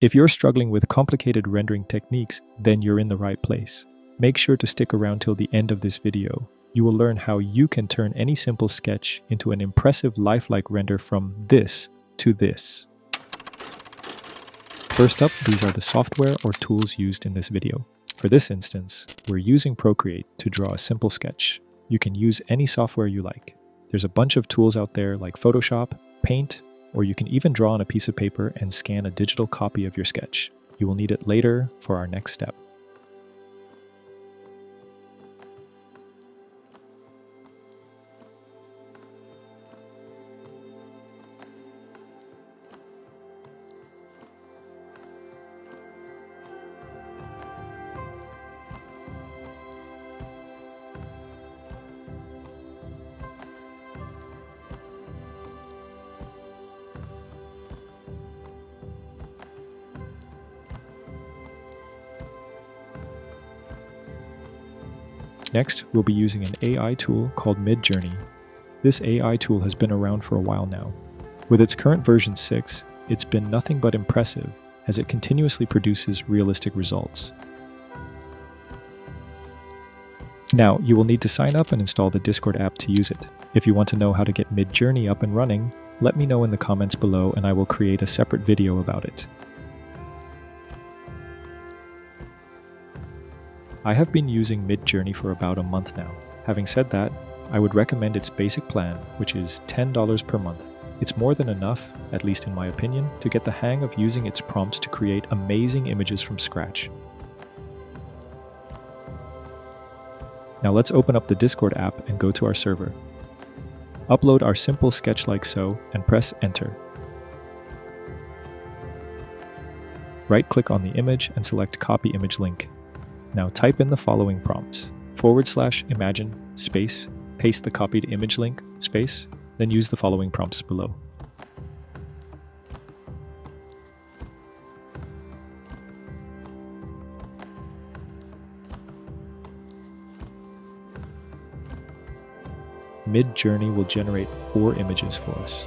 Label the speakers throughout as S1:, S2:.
S1: If you're struggling with complicated rendering techniques, then you're in the right place. Make sure to stick around till the end of this video. You will learn how you can turn any simple sketch into an impressive lifelike render from this to this. First up, these are the software or tools used in this video. For this instance, we're using Procreate to draw a simple sketch. You can use any software you like. There's a bunch of tools out there like Photoshop, Paint, or you can even draw on a piece of paper and scan a digital copy of your sketch. You will need it later for our next step. Next, we'll be using an AI tool called Midjourney. This AI tool has been around for a while now. With its current version 6, it's been nothing but impressive as it continuously produces realistic results. Now, you will need to sign up and install the Discord app to use it. If you want to know how to get Midjourney up and running, let me know in the comments below and I will create a separate video about it. I have been using Midjourney for about a month now. Having said that, I would recommend its basic plan, which is $10 per month. It's more than enough, at least in my opinion, to get the hang of using its prompts to create amazing images from scratch. Now let's open up the Discord app and go to our server. Upload our simple sketch like so and press enter. Right click on the image and select copy image link. Now type in the following prompts forward slash imagine space, paste the copied image link space, then use the following prompts below. Midjourney will generate four images for us.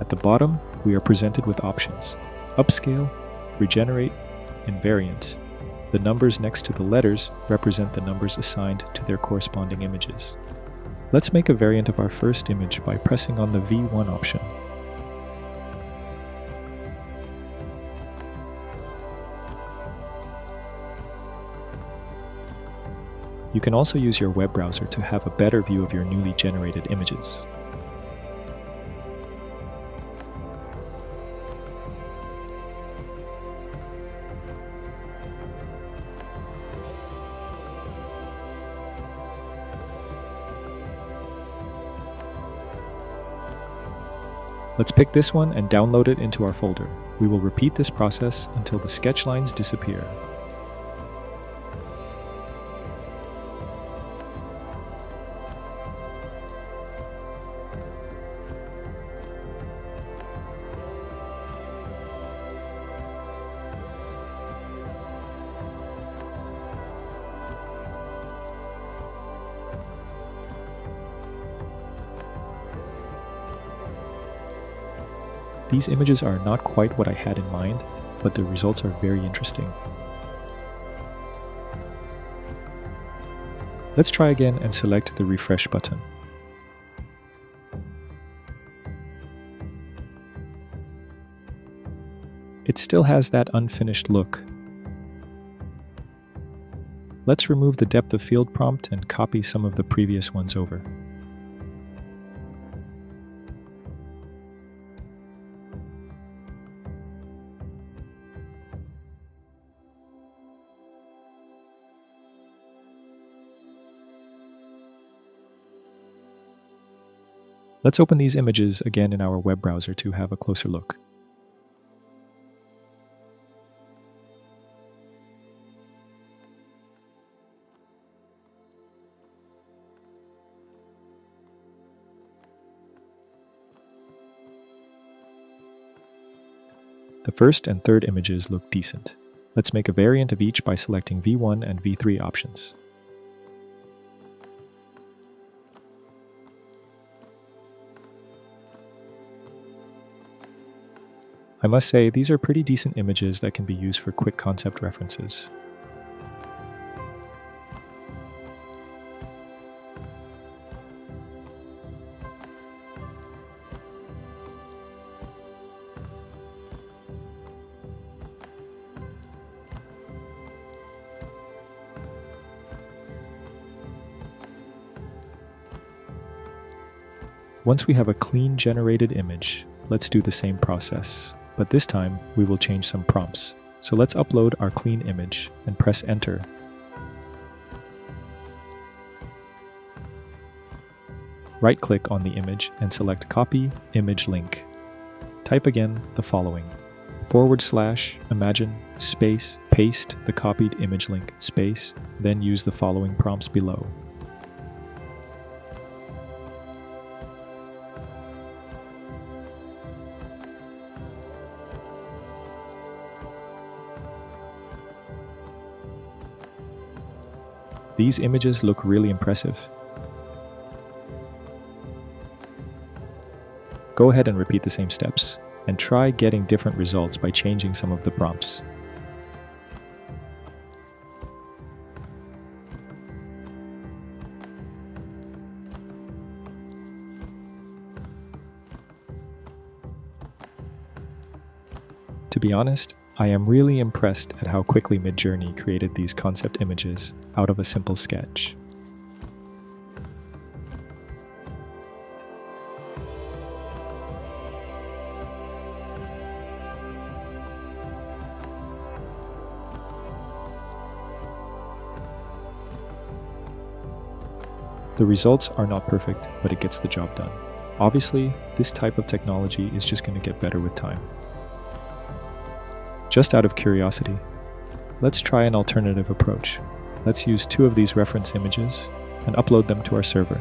S1: At the bottom, we are presented with options upscale, regenerate, and variant. The numbers next to the letters represent the numbers assigned to their corresponding images. Let's make a variant of our first image by pressing on the V1 option. You can also use your web browser to have a better view of your newly generated images. Let's pick this one and download it into our folder. We will repeat this process until the sketch lines disappear. These images are not quite what I had in mind, but the results are very interesting. Let's try again and select the refresh button. It still has that unfinished look. Let's remove the depth of field prompt and copy some of the previous ones over. Let's open these images again in our web browser to have a closer look. The first and third images look decent. Let's make a variant of each by selecting V1 and V3 options. I must say, these are pretty decent images that can be used for quick concept references. Once we have a clean generated image, let's do the same process. But this time, we will change some prompts. So let's upload our clean image and press enter. Right click on the image and select copy image link. Type again the following forward slash imagine space paste the copied image link space then use the following prompts below These images look really impressive. Go ahead and repeat the same steps, and try getting different results by changing some of the prompts. To be honest, I am really impressed at how quickly Midjourney created these concept images out of a simple sketch. The results are not perfect, but it gets the job done. Obviously, this type of technology is just going to get better with time. Just out of curiosity, let's try an alternative approach. Let's use two of these reference images and upload them to our server.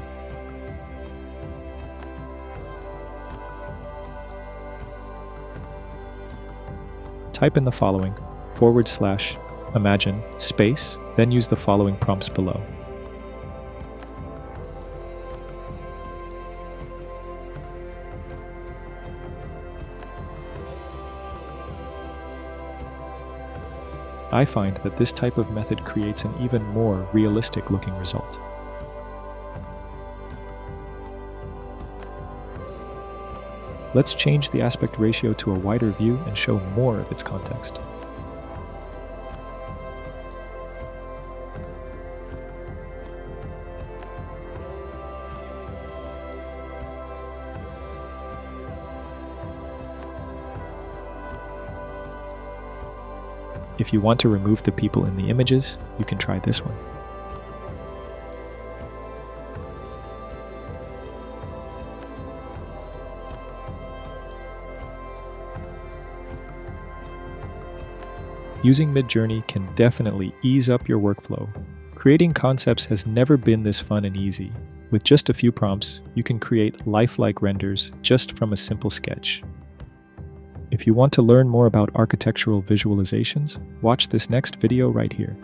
S1: Type in the following forward slash imagine space, then use the following prompts below. I find that this type of method creates an even more realistic looking result. Let's change the aspect ratio to a wider view and show more of its context. If you want to remove the people in the images, you can try this one. Using Midjourney can definitely ease up your workflow. Creating concepts has never been this fun and easy. With just a few prompts, you can create lifelike renders just from a simple sketch. If you want to learn more about architectural visualizations, watch this next video right here.